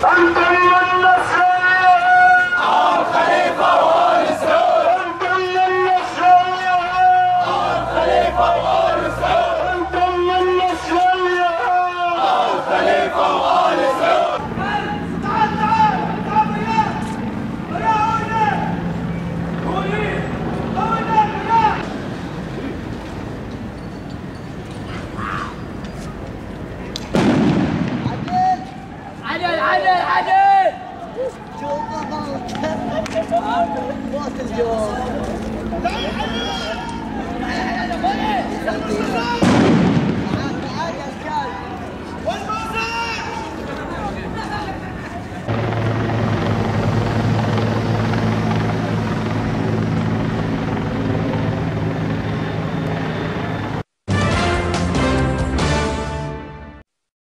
¡Levanta! Bosses de ouro.